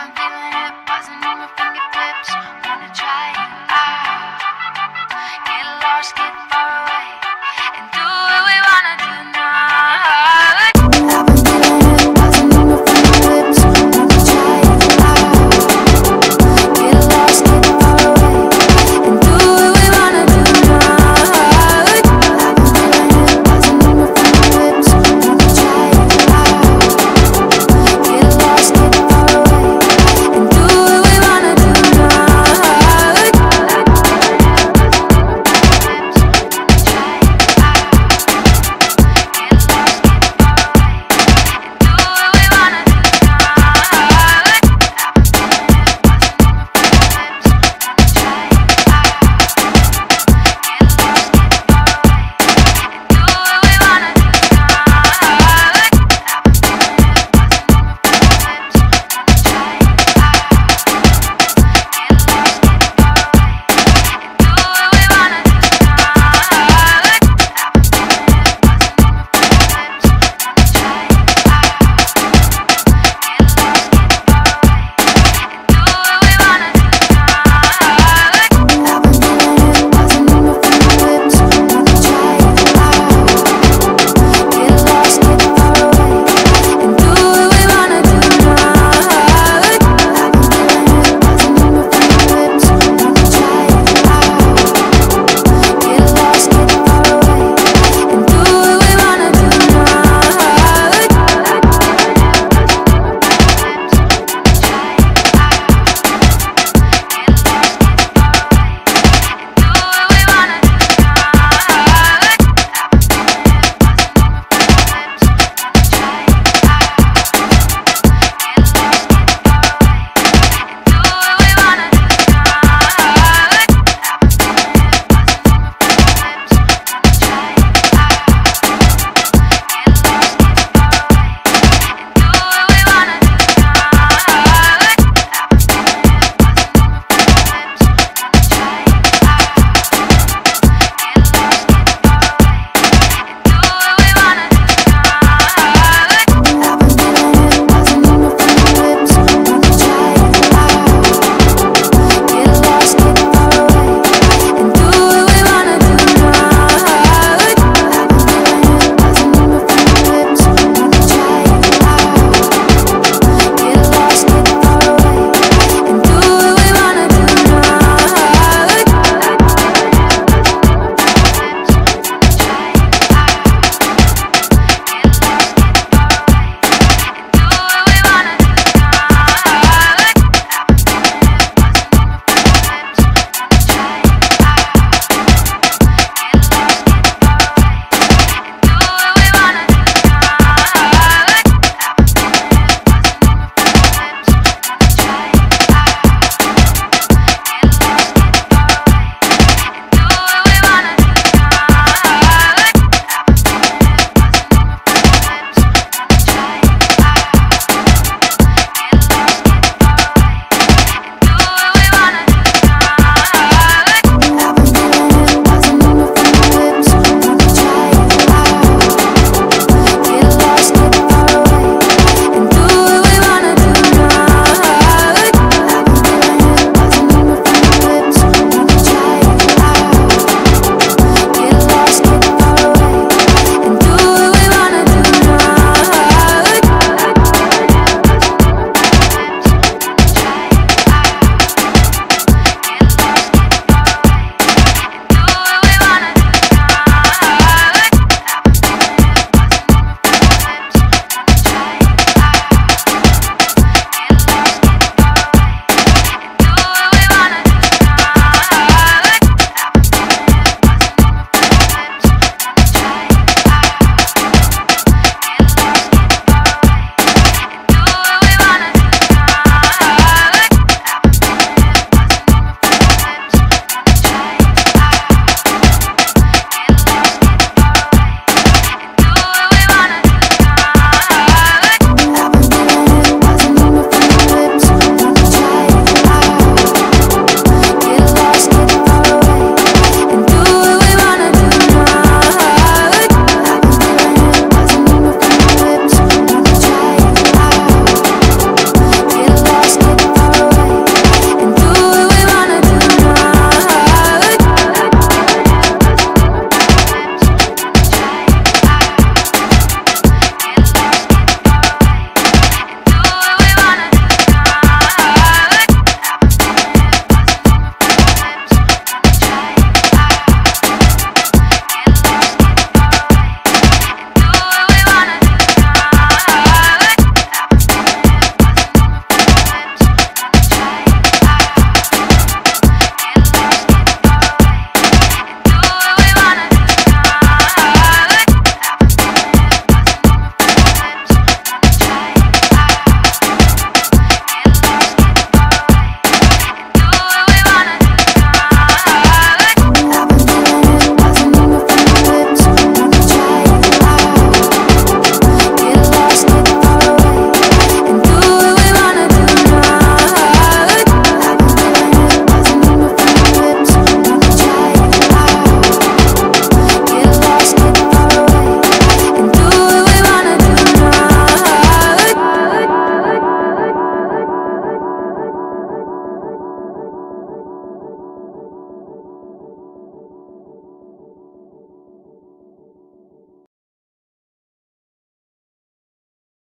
I'm feeling it buzzing in my fingertips.